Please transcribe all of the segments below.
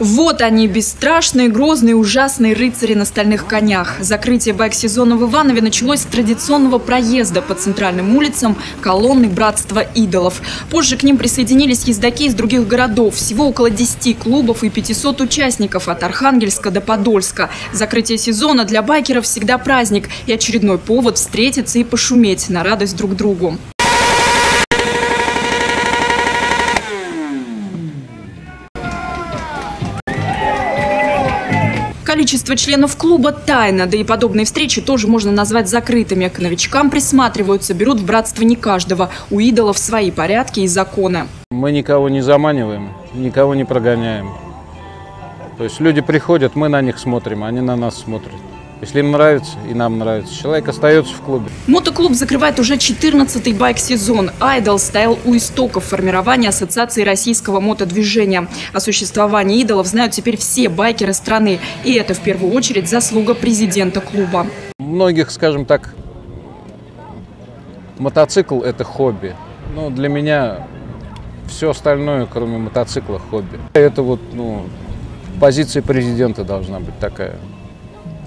Вот они, бесстрашные, грозные, ужасные рыцари на стальных конях. Закрытие байк-сезона в Иванове началось с традиционного проезда по центральным улицам колонны Братства идолов. Позже к ним присоединились ездаки из других городов. Всего около 10 клубов и 500 участников от Архангельска до Подольска. Закрытие сезона для байкеров всегда праздник и очередной повод встретиться и пошуметь на радость друг другу. Количество членов клуба – тайна, да и подобные встречи тоже можно назвать закрытыми. К новичкам присматриваются, берут в братство не каждого. У идолов свои порядки и законы. Мы никого не заманиваем, никого не прогоняем. То есть люди приходят, мы на них смотрим, они на нас смотрят. Если им нравится, и нам нравится, человек остается в клубе. Мотоклуб закрывает уже 14-й байк-сезон. «Айдол» стоял у истоков формирования Ассоциации российского мотодвижения. О существовании «Идолов» знают теперь все байкеры страны. И это в первую очередь заслуга президента клуба. Многих, скажем так, мотоцикл – это хобби. Но для меня все остальное, кроме мотоцикла, хобби. Это вот, ну, позиция президента должна быть такая.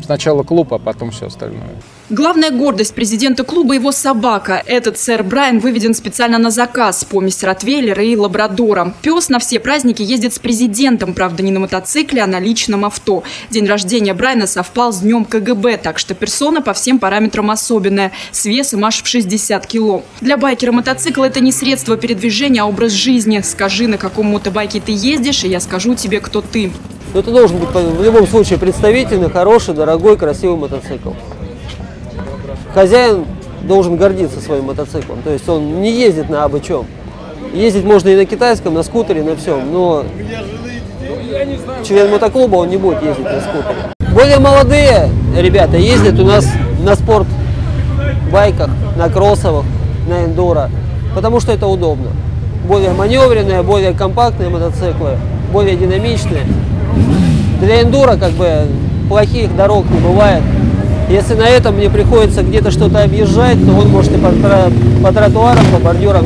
Сначала клуб, а потом все остальное. Главная гордость президента клуба – его собака. Этот сэр Брайан выведен специально на заказ. Помесь ротвейлера и лабрадора. Пес на все праздники ездит с президентом. Правда, не на мотоцикле, а на личном авто. День рождения Брайана совпал с днем КГБ, так что персона по всем параметрам особенная. С весом аж в 60 кило. Для байкера мотоцикл – это не средство передвижения, а образ жизни. Скажи, на каком мотобайке ты ездишь, и я скажу тебе, кто ты. Но это должен быть в любом случае представительный, хороший, дорогой, красивый мотоцикл. Хозяин должен гордиться своим мотоциклом. То есть он не ездит на абы чем. Ездить можно и на китайском, на скутере, на всем, но член мотоклуба он не будет ездить на скутере. Более молодые ребята ездят у нас на спорт байках, на кроссовых, на эндуро, потому что это удобно. Более маневренные, более компактные мотоциклы, более динамичные. Для эндура как бы плохих дорог не бывает. Если на этом мне приходится где-то что-то объезжать, то он может и по, по тротуарам, по бордюрам.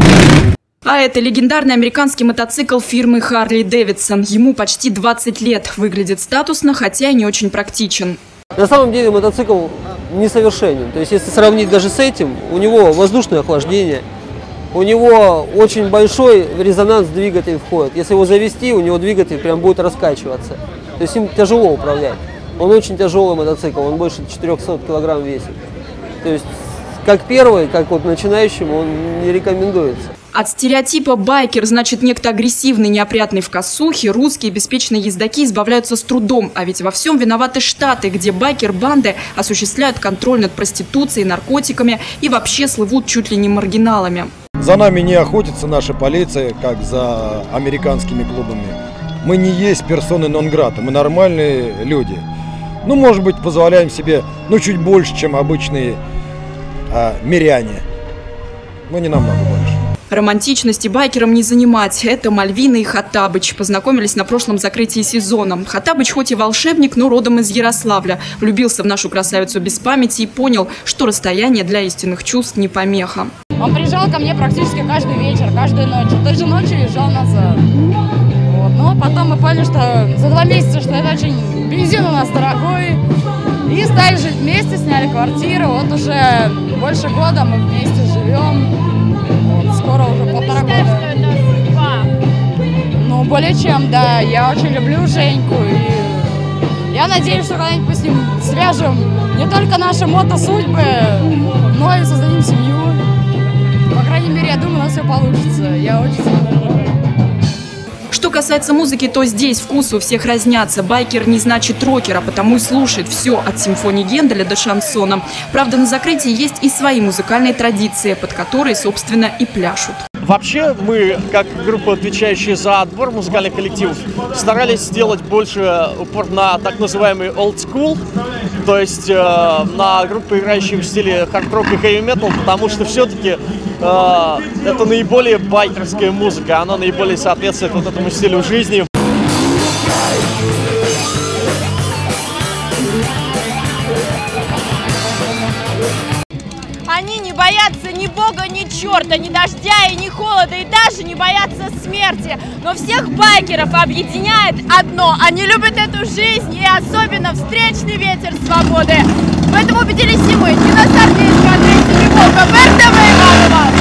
А это легендарный американский мотоцикл фирмы Harley Davidson. Ему почти 20 лет. Выглядит статусно, хотя и не очень практичен. На самом деле мотоцикл несовершенен. То есть если сравнить даже с этим, у него воздушное охлаждение, у него очень большой резонанс двигатель входит. Если его завести, у него двигатель прям будет раскачиваться. То есть им тяжело управлять. Он очень тяжелый мотоцикл, он больше 400 килограмм весит. То есть как первый, как вот начинающему, он не рекомендуется. От стереотипа байкер, значит, некто агрессивный, неопрятный в косухе, русские беспечные ездаки избавляются с трудом. А ведь во всем виноваты Штаты, где байкер-банды осуществляют контроль над проституцией, наркотиками и вообще слывут чуть ли не маргиналами. За нами не охотится наша полиция, как за американскими клубами. Мы не есть персоны нон-грата, мы нормальные люди. Ну, может быть, позволяем себе, ну, чуть больше, чем обычные а, миряне. Но не намного больше. Романтичности байкерам не занимать. Это Мальвина и Хатабыч. Познакомились на прошлом закрытии сезона. Хатабыч хоть и волшебник, но родом из Ярославля. Влюбился в нашу красавицу без памяти и понял, что расстояние для истинных чувств не помеха. Он приезжал ко мне практически каждый вечер, каждую ночь. Той же ночью уезжал назад. Вот. Но потом мы поняли, что за два месяца, что это очень... Бензин у нас дорогой. И стали жить вместе, сняли квартиру. Вот уже больше года мы вместе живем. Вот, скоро уже полтора года. Ну, более чем, да. Я очень люблю Женьку. И я надеюсь, что когда-нибудь мы с ним свяжем не только наши мотосудьбы, но и создадим семью. Крайней мере, я думаю, у нас все получится. Я очень что касается музыки, то здесь вкусы у всех разнятся. Байкер не значит рокера, потому и слушает все от симфонии Генделя до шансона. Правда, на закрытии есть и свои музыкальные традиции, под которые, собственно, и пляшут. Вообще мы, как группа, отвечающая за отбор музыкальных коллективов, старались сделать больше упор на так называемый old school, то есть э, на группы, играющие в стиле хард-рок и хэви-метал, потому что все-таки э, это наиболее байкерская музыка, она наиболее соответствует вот этому стилю жизни. Они не боятся ни бога, ни черта, ни дождя и ни холода, и даже не боятся смерти. Но всех байкеров объединяет одно. Они любят эту жизнь и особенно встречный ветер свободы. Поэтому этом убедились и мы, киностардейцы Андрей Семенов, РТВ Иванова.